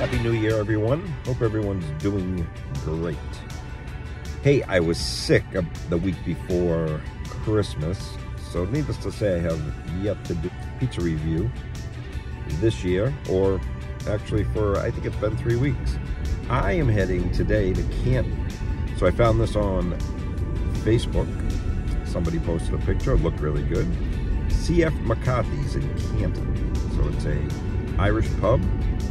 Happy New Year, everyone. Hope everyone's doing great. Hey, I was sick the week before Christmas, so needless to say, I have yet to do pizza review this year, or actually for, I think it's been three weeks. I am heading today to Canton. So I found this on Facebook. Somebody posted a picture, it looked really good. CF McCarthy's in Canton. So it's a Irish pub,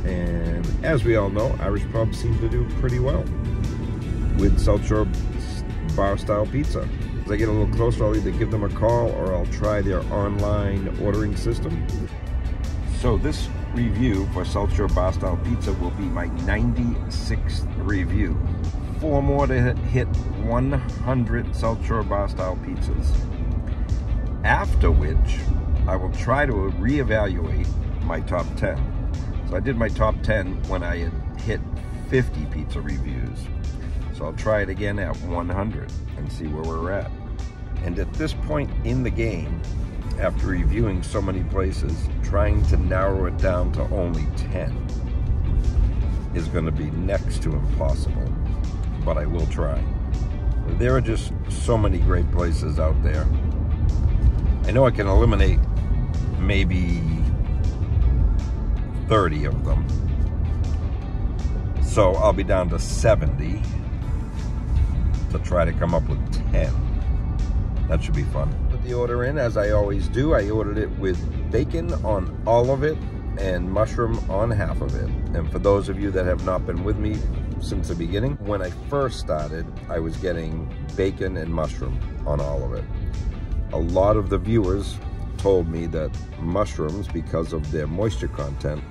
and as we all know, Irish pubs seem to do pretty well with South Shore bar style pizza. As I get a little closer, I'll either give them a call or I'll try their online ordering system. So this review for South Shore Bar Style Pizza will be my 96th review. Four more to hit 100 South Shore Bar Style pizzas. After which, I will try to reevaluate my top 10. So I did my top 10 when I had hit 50 pizza reviews. So I'll try it again at 100 and see where we're at. And at this point in the game, after reviewing so many places, trying to narrow it down to only 10 is going to be next to impossible, but I will try. There are just so many great places out there. I know I can eliminate maybe 30 of them. So I'll be down to 70 to try to come up with 10. That should be fun. Put the order in as I always do. I ordered it with bacon on all of it and mushroom on half of it. And for those of you that have not been with me since the beginning, when I first started, I was getting bacon and mushroom on all of it. A lot of the viewers told me that mushrooms, because of their moisture content,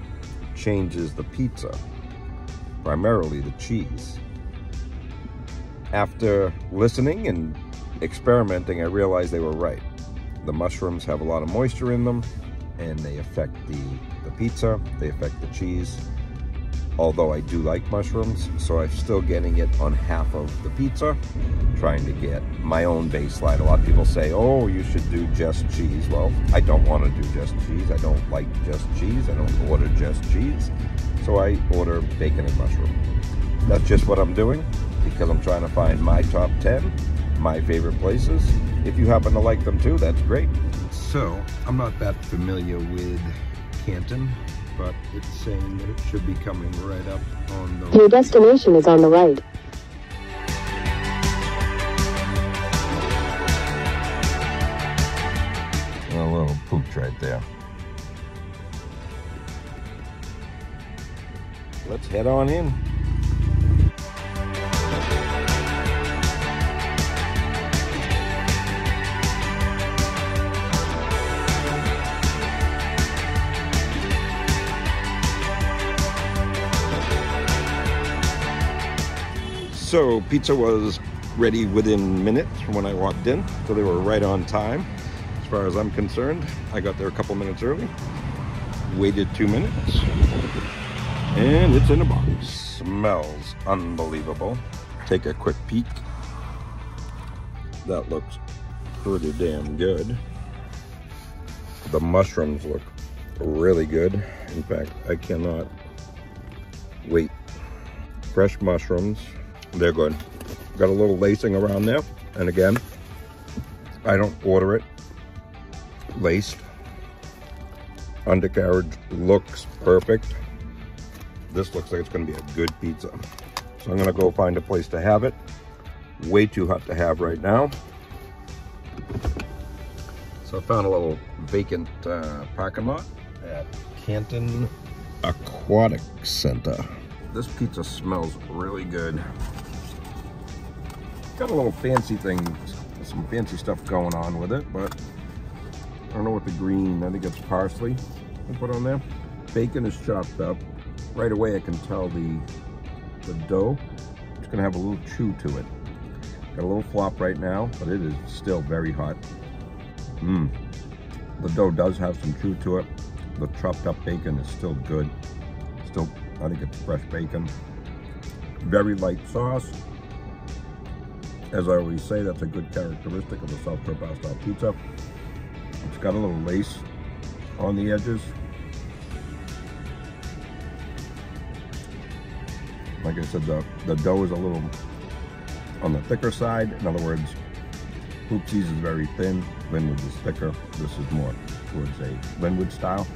changes the pizza, primarily the cheese. After listening and experimenting, I realized they were right. The mushrooms have a lot of moisture in them, and they affect the, the pizza, they affect the cheese. Although I do like mushrooms, so I'm still getting it on half of the pizza, trying to get my own baseline. A lot of people say, oh, you should do just cheese. Well, I don't want to do just cheese. I don't like just cheese. I don't order just cheese. So I order bacon and mushroom. That's just what I'm doing because I'm trying to find my top 10, my favorite places. If you happen to like them too, that's great. So, I'm not that familiar with Canton, but it's saying that it should be coming right up on the... Your destination is on the right. Little pooch right there. Let's head on in. So pizza was ready within minutes from when I walked in. So they were right on time. Far as I'm concerned, I got there a couple minutes early. Waited two minutes. And it's in a box. Smells unbelievable. Take a quick peek. That looks pretty damn good. The mushrooms look really good. In fact, I cannot wait. Fresh mushrooms, they're good. Got a little lacing around there. And again, I don't order it laced. Undercarriage looks perfect. This looks like it's gonna be a good pizza. So I'm gonna go find a place to have it. Way too hot to have right now. So I found a little vacant uh, parking lot at Canton Aquatic Center. This pizza smells really good. Got a little fancy thing, some fancy stuff going on with it, but I don't know what the green, I think it's parsley I put on there. Bacon is chopped up. Right away I can tell the, the dough, it's gonna have a little chew to it. Got a little flop right now, but it is still very hot. Mmm. The dough does have some chew to it. The chopped up bacon is still good. Still, I think it's fresh bacon. Very light sauce. As I always say, that's a good characteristic of Shore style pizza. It's got a little lace on the edges. Like I said, the, the dough is a little on the thicker side. In other words, hoop cheese is very thin, Lynwood is thicker. This is more towards a Lynwood style.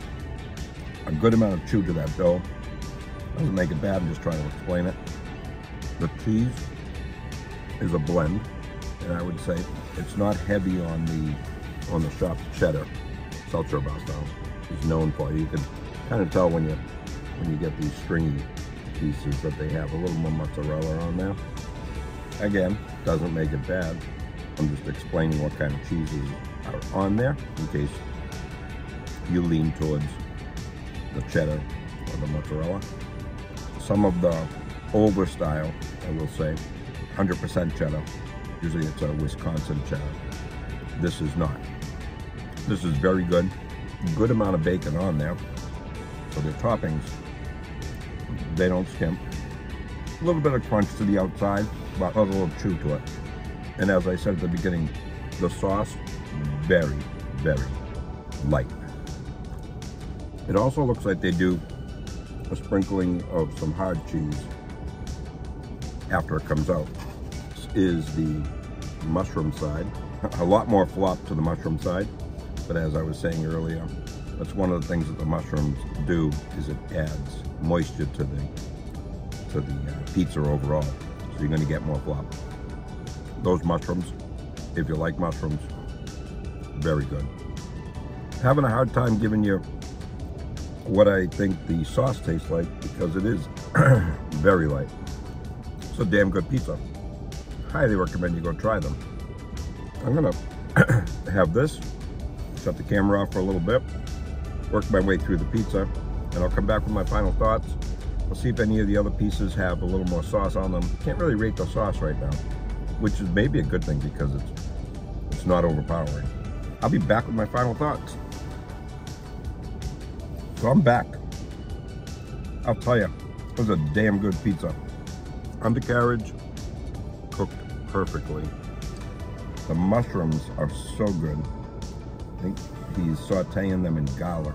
A good amount of chew to that dough. Doesn't make it bad, I'm just trying to explain it. The cheese is a blend, and I would say it's not heavy on the on the sharp cheddar. Seltzer style is known for. You can kind of tell when you when you get these stringy pieces that they have a little more mozzarella on there. Again, doesn't make it bad. I'm just explaining what kind of cheeses are on there in case you lean towards the cheddar or the mozzarella. Some of the older style, I will say, 100% cheddar. Usually it's a Wisconsin cheddar. This is not. This is very good. Good amount of bacon on there. So the toppings, they don't skimp. A little bit of crunch to the outside, but a little chew to it. And as I said at the beginning, the sauce, very, very light. It also looks like they do a sprinkling of some hard cheese after it comes out. This is the mushroom side. A lot more flop to the mushroom side, but as I was saying earlier, that's one of the things that the mushrooms do is it adds moisture to the to the uh, pizza overall. So you're going to get more flop. Those mushrooms, if you like mushrooms, very good. Having a hard time giving you what I think the sauce tastes like because it is very light. It's a damn good pizza. Highly recommend you go try them. I'm gonna have this, shut the camera off for a little bit, work my way through the pizza, and I'll come back with my final thoughts. We'll see if any of the other pieces have a little more sauce on them. Can't really rate the sauce right now, which is maybe a good thing because it's it's not overpowering. I'll be back with my final thoughts. So I'm back. I'll tell you, it was a damn good pizza. Undercarriage, cooked perfectly. The mushrooms are so good. I think he's sauteing them in garlic.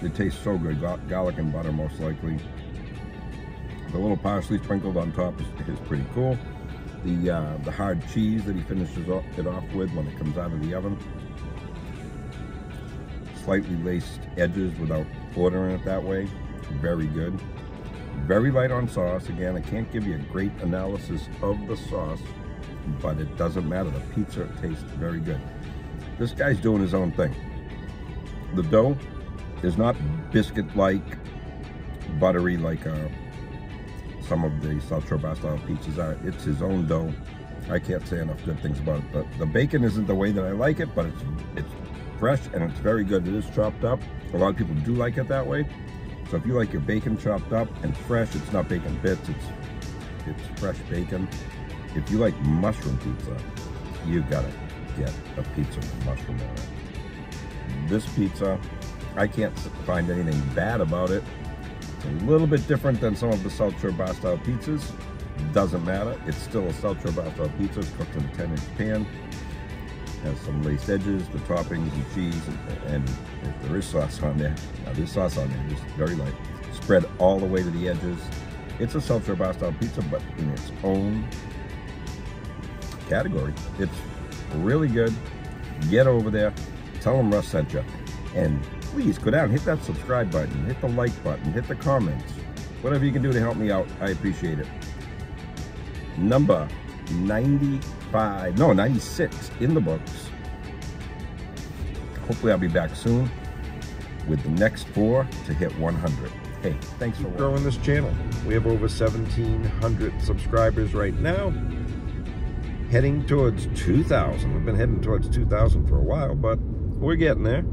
They taste so good, garlic and butter most likely. The little parsley sprinkled on top is, is pretty cool. The, uh, the hard cheese that he finishes it off with when it comes out of the oven slightly laced edges without ordering it that way. Very good. Very light on sauce. Again, I can't give you a great analysis of the sauce, but it doesn't matter. The pizza tastes very good. This guy's doing his own thing. The dough is not biscuit-like, buttery like uh, some of the South Shore style pizzas are. It's his own dough. I can't say enough good things about it. But the bacon isn't the way that I like it, but it's it's fresh and it's very good. It is chopped up. A lot of people do like it that way. So if you like your bacon chopped up and fresh, it's not bacon bits, it's it's fresh bacon. If you like mushroom pizza, you gotta get a pizza with mushroom on it. This pizza, I can't find anything bad about it. It's a little bit different than some of the Shore Bar style pizzas. Doesn't matter. It's still a Shore Bar style pizza. It's cooked in a 10 inch pan has some laced edges, the toppings and cheese, and, and if there is sauce on there, now there's sauce on there, just very light. Spread all the way to the edges. It's a Shore Bar style pizza, but in its own category. It's really good. Get over there, tell them Russ sent you, and please go down, hit that subscribe button, hit the like button, hit the comments. Whatever you can do to help me out, I appreciate it. Number 95, no, 96 in the books. Hopefully I'll be back soon with the next four to hit 100. Hey, thanks for growing this channel. We have over 1,700 subscribers right now. Heading towards 2,000. We've been heading towards 2,000 for a while, but we're getting there.